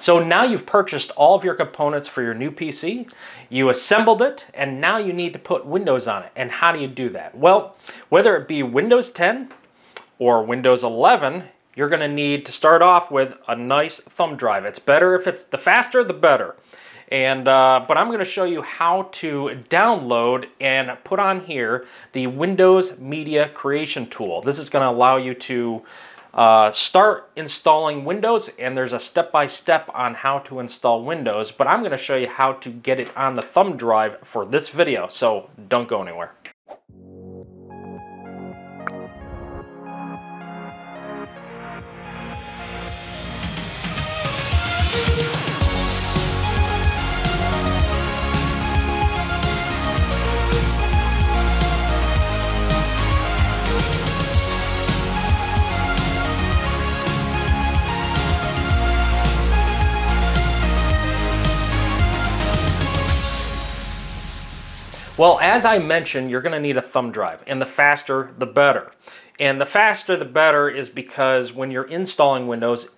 So now you've purchased all of your components for your new PC, you assembled it, and now you need to put Windows on it. And how do you do that? Well, whether it be Windows 10 or Windows 11, you're going to need to start off with a nice thumb drive. It's better if it's the faster, the better. And uh, but I'm going to show you how to download and put on here the Windows Media Creation Tool. This is going to allow you to uh, start installing Windows and there's a step-by-step -step on how to install Windows, but I'm going to show you how to get it on the thumb drive for this video, so don't go anywhere. Well, as I mentioned, you're going to need a thumb drive, and the faster, the better. And the faster, the better is because when you're installing Windows,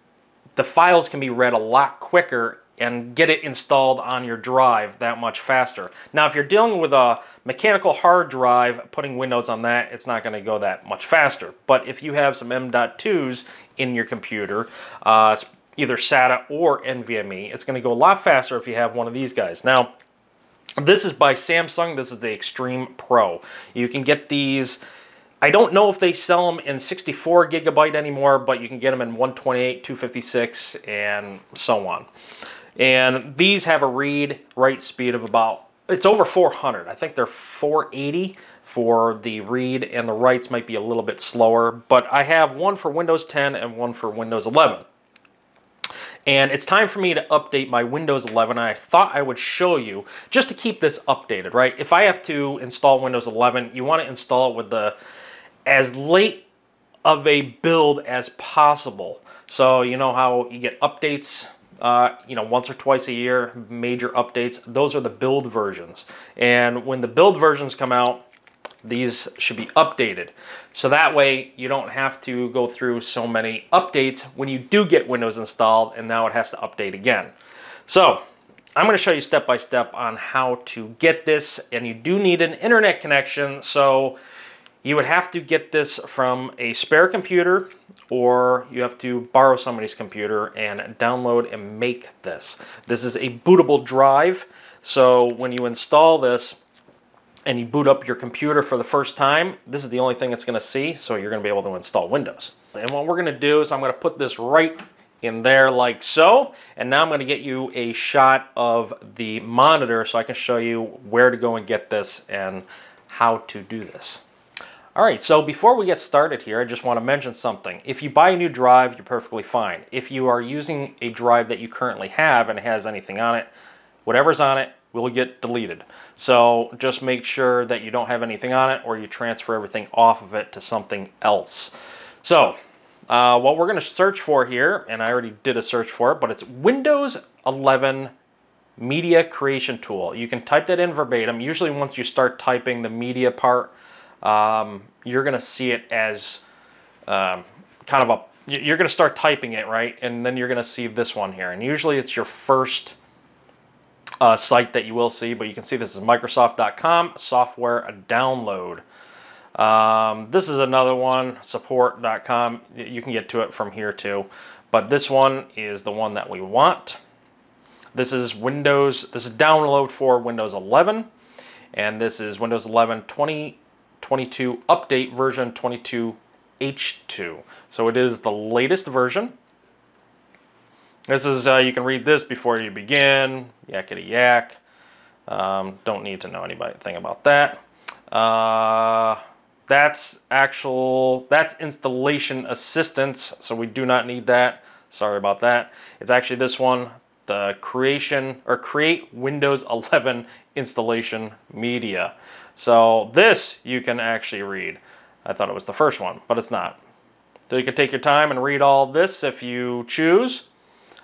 the files can be read a lot quicker and get it installed on your drive that much faster. Now, if you're dealing with a mechanical hard drive, putting Windows on that, it's not going to go that much faster. But if you have some M.2s in your computer, uh, either SATA or NVMe, it's going to go a lot faster if you have one of these guys. Now, this is by Samsung. This is the Extreme Pro. You can get these. I don't know if they sell them in 64 gigabyte anymore, but you can get them in 128, 256, and so on. And these have a read write speed of about, it's over 400. I think they're 480 for the read, and the writes might be a little bit slower. But I have one for Windows 10 and one for Windows 11. And it's time for me to update my Windows 11. I thought I would show you just to keep this updated, right? If I have to install Windows 11, you want to install it with the as late of a build as possible. So you know how you get updates uh, you know, once or twice a year, major updates. Those are the build versions. And when the build versions come out, these should be updated. So that way you don't have to go through so many updates when you do get Windows installed and now it has to update again. So I'm going to show you step by step on how to get this and you do need an internet connection. So you would have to get this from a spare computer or you have to borrow somebody's computer and download and make this. This is a bootable drive. So when you install this, and you boot up your computer for the first time, this is the only thing it's going to see, so you're going to be able to install Windows. And what we're going to do is I'm going to put this right in there like so, and now I'm going to get you a shot of the monitor so I can show you where to go and get this and how to do this. All right, so before we get started here, I just want to mention something. If you buy a new drive, you're perfectly fine. If you are using a drive that you currently have and it has anything on it, whatever's on it, will get deleted. So just make sure that you don't have anything on it or you transfer everything off of it to something else. So uh, what we're going to search for here, and I already did a search for it, but it's Windows 11 Media Creation Tool. You can type that in verbatim. Usually once you start typing the media part, um, you're going to see it as um, kind of a, you're going to start typing it, right? And then you're going to see this one here. And usually it's your first uh, site that you will see, but you can see this is Microsoft.com, software download. Um, this is another one, support.com. You can get to it from here too. But this one is the one that we want. This is Windows, this is download for Windows 11. And this is Windows 11 2022 update version 22H2. So it is the latest version. This is, uh, you can read this before you begin, yakety yak. Um, don't need to know anything about that. Uh, that's actual, that's installation assistance, so we do not need that. Sorry about that. It's actually this one, the creation or create Windows 11 installation media. So this you can actually read. I thought it was the first one, but it's not. So you can take your time and read all this if you choose.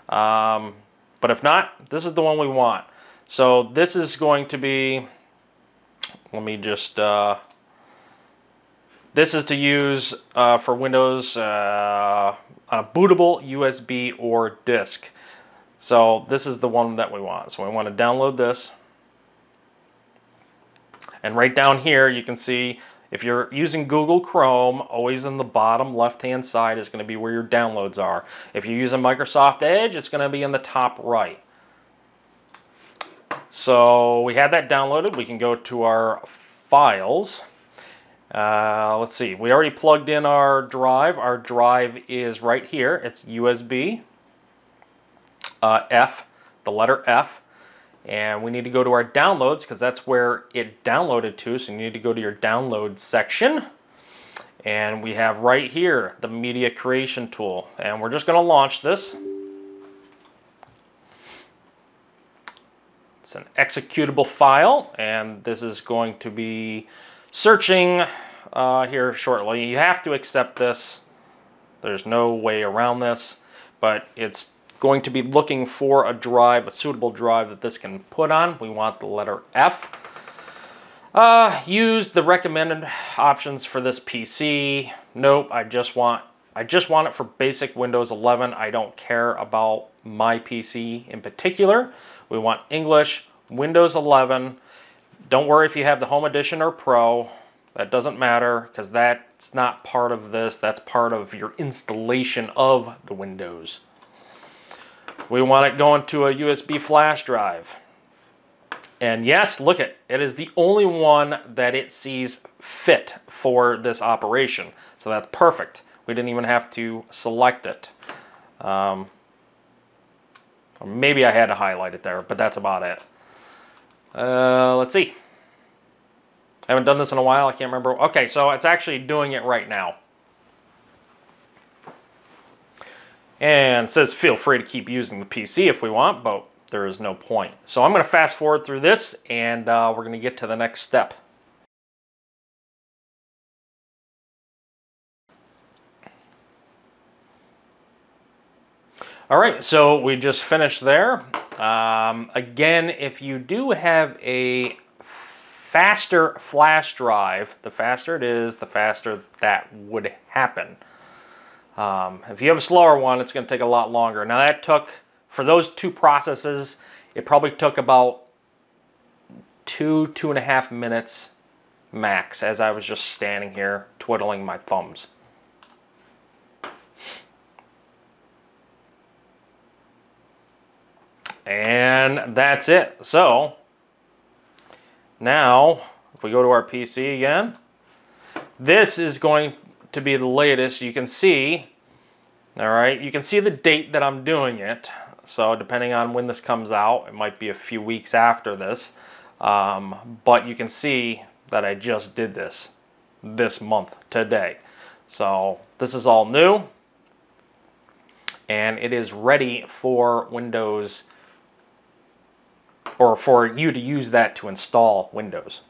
Um, but if not, this is the one we want. So this is going to be, let me just, uh, this is to use uh, for Windows uh, on a bootable USB or disk. So this is the one that we want. So we want to download this. And right down here, you can see if you're using Google Chrome, always in the bottom left-hand side is going to be where your downloads are. If you're using Microsoft Edge, it's going to be in the top right. So we have that downloaded. We can go to our files. Uh, let's see, we already plugged in our drive. Our drive is right here. It's USB uh, F, the letter F. And we need to go to our downloads because that's where it downloaded to. So you need to go to your download section. And we have right here the media creation tool. And we're just going to launch this. It's an executable file, and this is going to be searching uh, here shortly. You have to accept this. There's no way around this, but it's going to be looking for a drive, a suitable drive that this can put on. We want the letter F. Uh, use the recommended options for this PC. Nope, I just want I just want it for basic Windows 11. I don't care about my PC in particular. We want English, Windows 11. Don't worry if you have the Home Edition or Pro. That doesn't matter because that's not part of this. That's part of your installation of the Windows. We want it going to a USB flash drive. And yes, look at it is the only one that it sees fit for this operation. So that's perfect. We didn't even have to select it. Um, maybe I had to highlight it there, but that's about it. Uh, let's see. I haven't done this in a while. I can't remember. Okay, so it's actually doing it right now. And says feel free to keep using the PC if we want, but there is no point. So I'm going to fast forward through this and uh, we're going to get to the next step. All right, so we just finished there. Um, again, if you do have a faster flash drive, the faster it is, the faster that would happen. Um, if you have a slower one, it's going to take a lot longer. Now that took, for those two processes, it probably took about two, two and a half minutes max as I was just standing here twiddling my thumbs. And that's it. So now if we go to our PC again, this is going to be the latest. You can see, all right, you can see the date that I'm doing it. So depending on when this comes out, it might be a few weeks after this. Um, but you can see that I just did this this month today. So this is all new and it is ready for Windows or for you to use that to install Windows.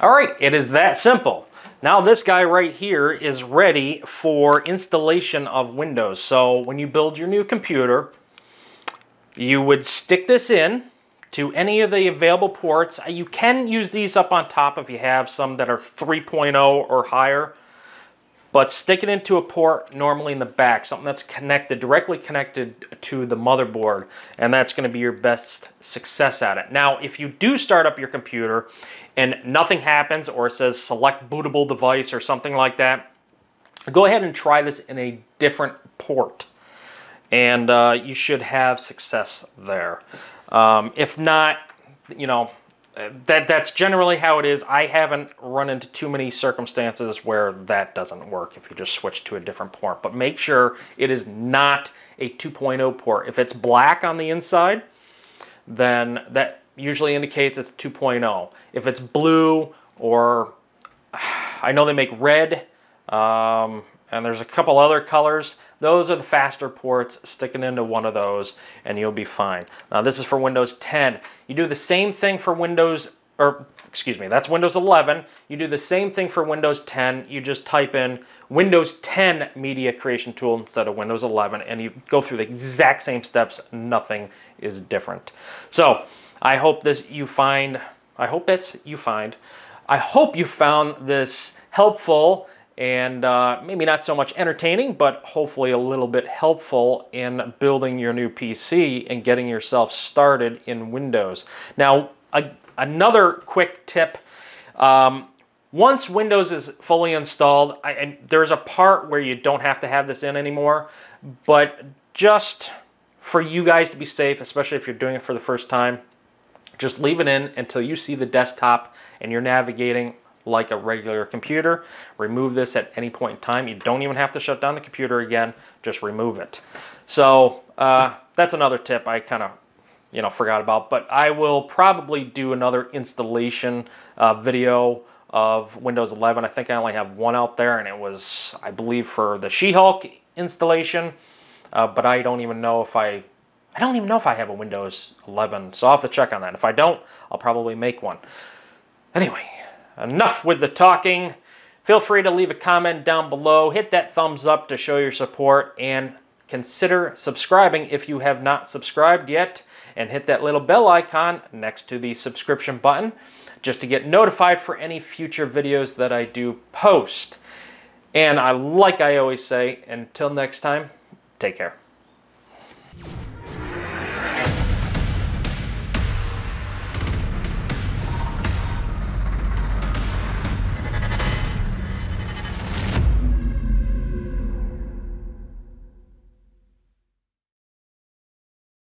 All right, it is that simple. Now this guy right here is ready for installation of Windows. So when you build your new computer, you would stick this in to any of the available ports. Uh, you can use these up on top if you have some that are 3.0 or higher but stick it into a port normally in the back, something that's connected, directly connected to the motherboard, and that's going to be your best success at it. Now, if you do start up your computer and nothing happens or it says select bootable device or something like that, go ahead and try this in a different port and uh, you should have success there. Um, if not, you know, that that's generally how it is. I haven't run into too many circumstances where that doesn't work if you just switch to a different port. But make sure it is not a 2.0 port. If it's black on the inside, then that usually indicates it's 2.0. If it's blue or I know they make red um, and there's a couple other colors. Those are the faster ports. Stick it into one of those and you'll be fine. Now this is for Windows 10. You do the same thing for Windows, or excuse me, that's Windows 11. You do the same thing for Windows 10. You just type in Windows 10 Media Creation Tool instead of Windows 11 and you go through the exact same steps. Nothing is different. So I hope this you find, I hope it's you find, I hope you found this helpful and uh, maybe not so much entertaining, but hopefully a little bit helpful in building your new PC and getting yourself started in Windows. Now, a, another quick tip. Um, once Windows is fully installed, I, there's a part where you don't have to have this in anymore, but just for you guys to be safe, especially if you're doing it for the first time, just leave it in until you see the desktop and you're navigating like a regular computer. Remove this at any point in time. You don't even have to shut down the computer again. Just remove it. So uh, that's another tip I kind of you know forgot about. But I will probably do another installation uh, video of Windows 11. I think I only have one out there, and it was I believe for the She-Hulk installation. Uh, but I don't even know if I I don't even know if I have a Windows 11, so I'll have to check on that. If I don't, I'll probably make one. Anyway, enough with the talking. Feel free to leave a comment down below. Hit that thumbs up to show your support and consider subscribing if you have not subscribed yet and hit that little bell icon next to the subscription button just to get notified for any future videos that I do post. And I like I always say, until next time, take care.